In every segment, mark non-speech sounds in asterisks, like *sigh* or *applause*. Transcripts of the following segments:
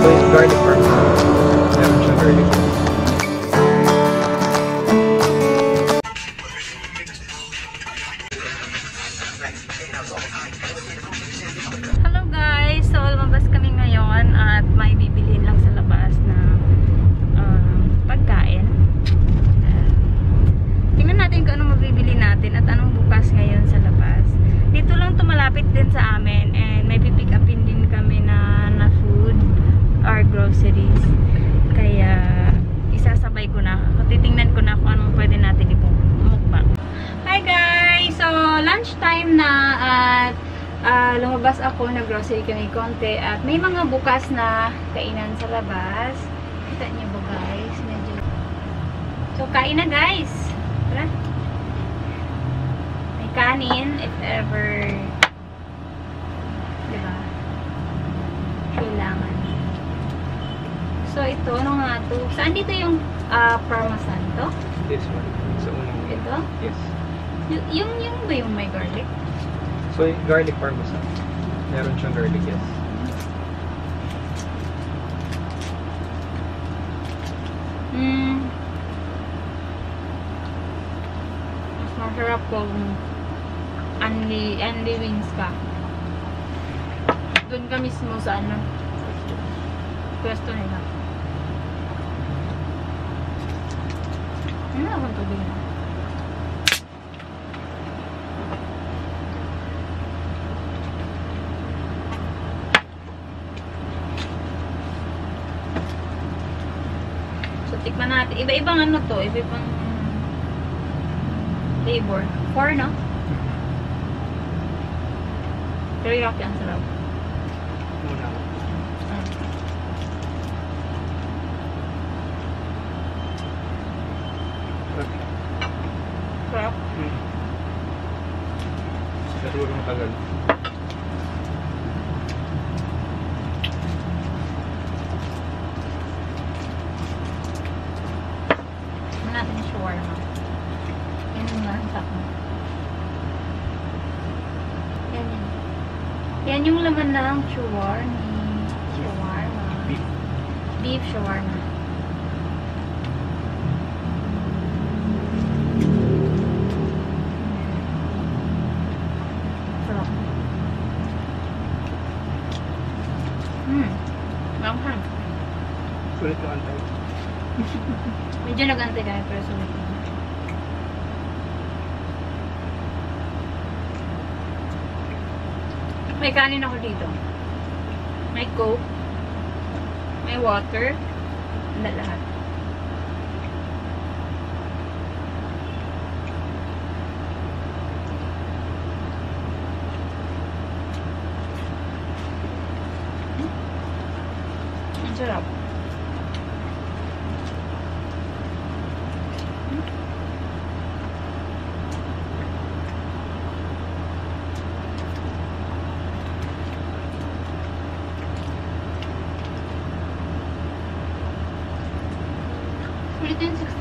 Please guard the person. Ako, nag-grocery kami konti at may mga bukas na kainan sa labas. Kita niyo ba guys? Medyo... So, kain na guys! Tara! May kanin, if ever... Diba? Kailangan. So, ito, ano nga to? Saan dito yung ah, parmesan to? This one. Sa unang Ito? Yes. Y- yung, yung ba yung may garlic? So, garlic parmesan. Meron siyang garlic, yes. Hmm. Mas masarap kung only, only wings ka. Doon ka mismo sa ano, pwesto nila. Ano akong tubig na? So, tikman natin. Iba-ibang ano to. Iba-ibang flavor. Four, no? Teriyaki ang sarap. Sarap. Hmm. Siguro matagal. Tikman natin yung shawarma. Yan yung lansak mo. Yan yan. Yan yung laman ng shawarma. Shawarma. Beef. Beef shawarma. Sarap. Hmm. Langhang. Sulit yung antay. Medyo nag-antay kami pero sulit May kanin ako dito. May coke. May water. Handa lahat.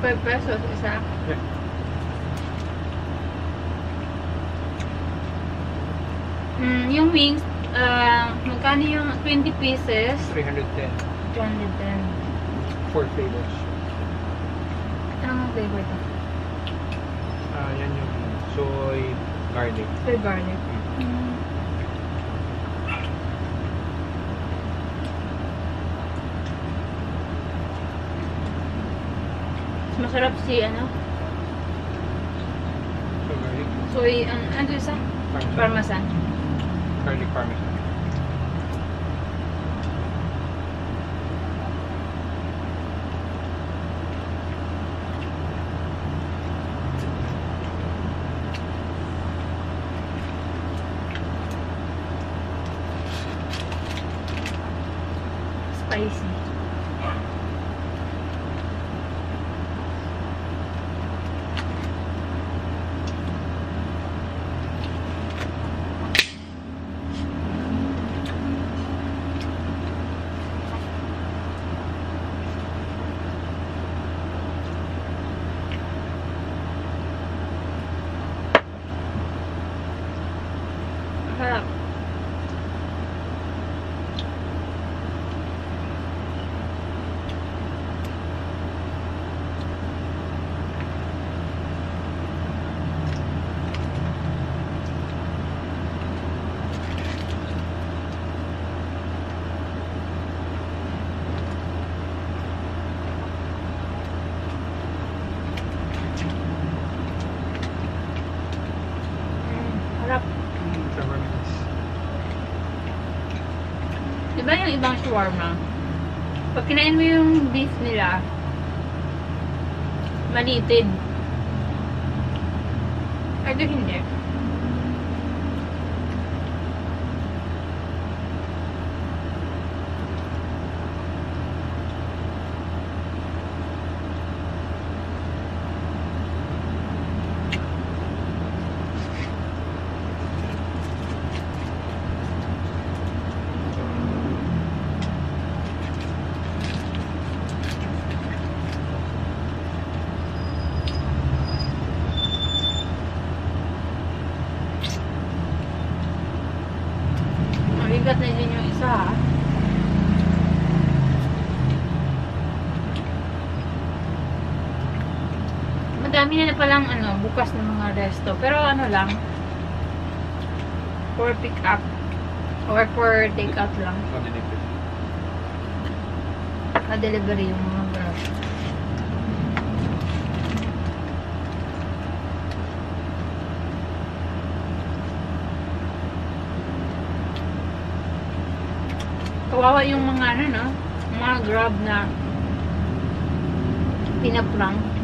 25 pesos isa. Mm, yung wings, uh, magkano yung 20 pieces? 310. 210. Four flavors. Anong flavor to? Ah, yan yung soy garlic. Soy garlic. Mm. Hmm. Masarap si ano? Soy. Soy, ano, isa? Parmesan. Parmesan. Garlic parmesan. Sarap. Ibang shawarma? Pag kinain mo yung beef nila, malitid. Ito hindi. Mabigat na din yung isa ha. Madami na na palang ano, bukas ng mga resto. Pero ano lang, for pick up or for take out lang. Na-delivery yung mga grab. Kawawa yung mga ano, no? Mga grab na pinaprank.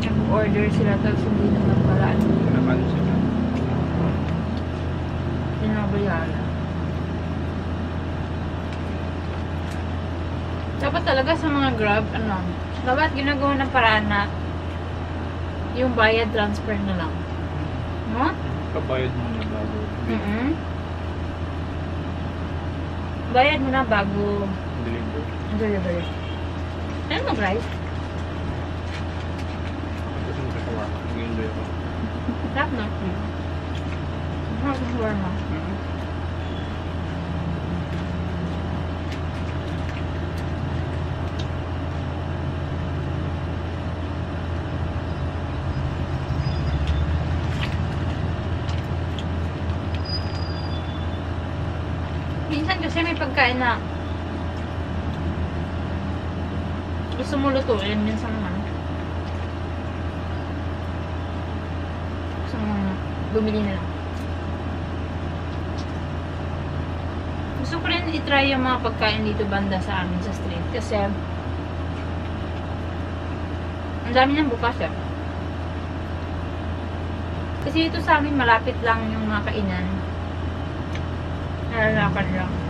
Nag-order sila tapos hindi naman pala ano, sila. pinabayaan. Dapat talaga sa mga grab, ano, dapat ginagawa ng paraan na yung bayad transfer na lang. No? Kabayad mo na bago. mm Bayad mo na bago Deliver. delivery. Ano mag-rice? Ito sa mga shawarma. Nag-enjoy ako. Sarap na. Sarap na shawarma. Minsan kasi may pagkain na gusto mo lutuin, minsan naman gusto mo bumili na lang. Gusto ko rin itry yung mga pagkain dito banda sa amin sa street kasi ang dami ng bukas eh. Kasi dito sa amin malapit lang yung mga kainan. Nalalakad lang.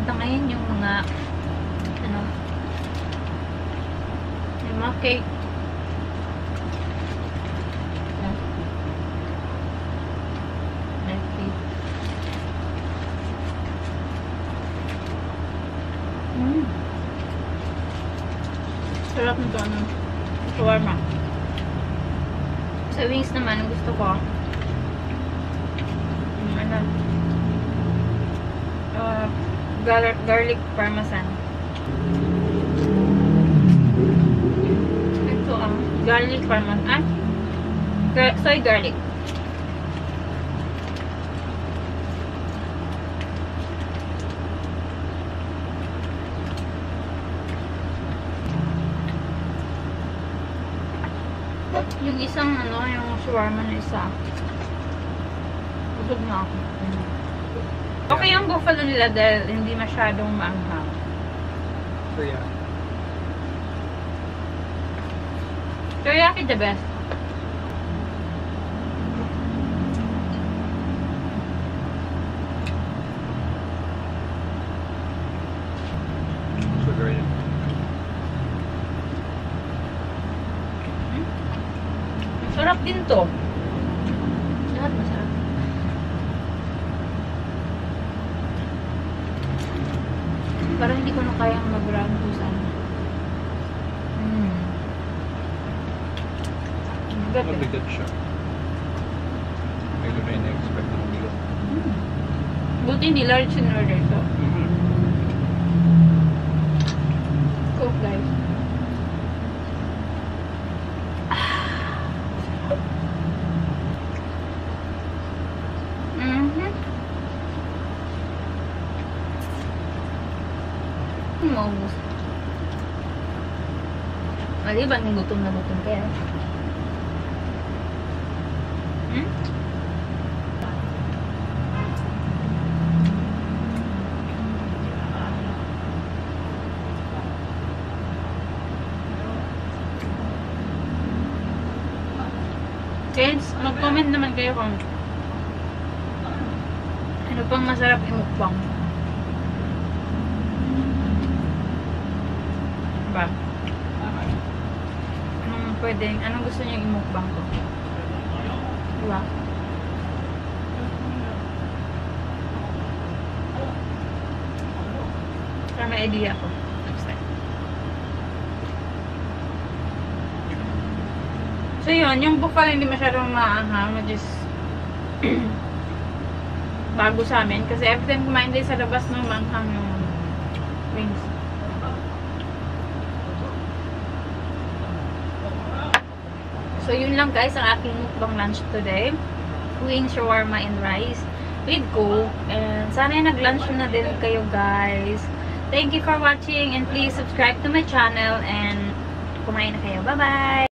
Benta ngayon yung mga ano yung mga cake. Mm. Sarap nito ano. Shawarma. Sa wings naman, gusto ko ano uh, garlic parmesan. Ito ang garlic parmesan. Ah? Soy garlic. Yung isang ano, yung shawarma na isa. Busog na ako. Okay yung buffalo nila dahil hindi masyadong maanghang. So yeah. Teriyaki the best. Yun. Masarap din to. Lahat masarap. Parang hindi ko na kayang mag-run to sa ano. Mm. Bigat eh. Mabigat siya. Medyo may na-expect na mabigat. Mm. Buti hindi large in order to. Coke guys. Mhm. Maubos. Maliban kung gutom na gutom kaya. Hmm? Kids, mag-comment naman kayo kung ano pang masarap imukbang. Diba? Anong pwedeng, anong gusto niyo imukbang ko? Diba? Para may idea ko. Next. So yun, yung bukal hindi masyadong maanghang, just *clears throat* bago sa amin. Kasi every time kumain tayo sa labas, no, manghang yung wings. So yun lang guys, ang aking mukbang lunch today. Wings, shawarma, and rice with Coke. And sana nag-lunch na din kayo guys. Thank you for watching and please subscribe to my channel and kumain na kayo. Bye-bye!